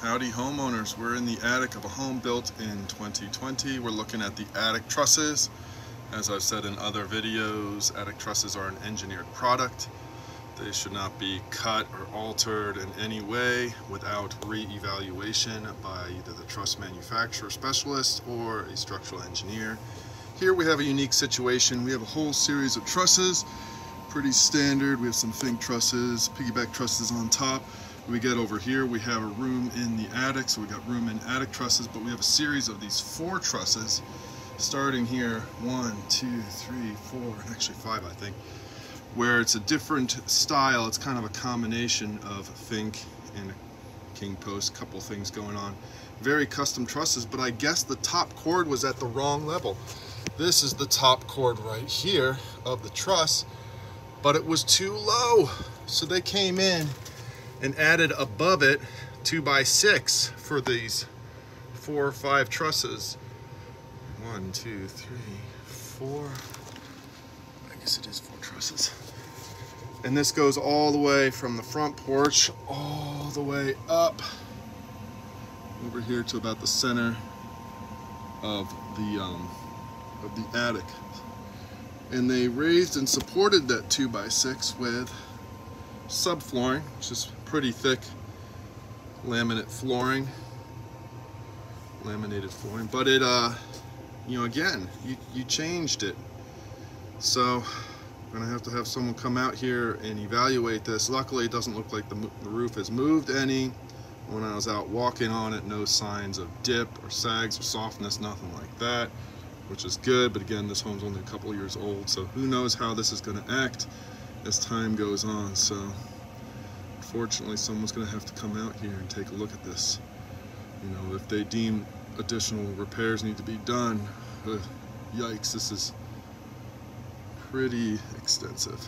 Howdy homeowners, we're in the attic of a home built in 2020. We're looking at the attic trusses. As I've said in other videos, attic trusses are an engineered product. They should not be cut or altered in any way without re-evaluation by either the truss manufacturer specialist or a structural engineer. Here we have a unique situation. We have a whole series of trusses, pretty standard. We have some Fink trusses, piggyback trusses on top we get over here, we have a room in the attic, so we got room in attic trusses, but we have a series of these four trusses, starting here, one, two, three, four, actually five, I think, where it's a different style. It's kind of a combination of Fink and King Post, couple things going on. Very custom trusses, but I guess the top chord was at the wrong level. This is the top chord right here of the truss, but it was too low. So they came in and added above it two by six for these four or five trusses. One, two, three, four. I guess it is four trusses. And this goes all the way from the front porch all the way up over here to about the center of the um, of the attic. And they raised and supported that two by six with subflooring, which is pretty thick laminate flooring, laminated flooring, but it, uh, you know, again, you, you changed it. So I'm gonna have to have someone come out here and evaluate this. Luckily, it doesn't look like the, the roof has moved any. When I was out walking on it, no signs of dip or sags or softness, nothing like that, which is good. But again, this home's only a couple years old, so who knows how this is gonna act as time goes on. So unfortunately, someone's going to have to come out here and take a look at this. You know, if they deem additional repairs need to be done, uh, yikes, this is pretty extensive.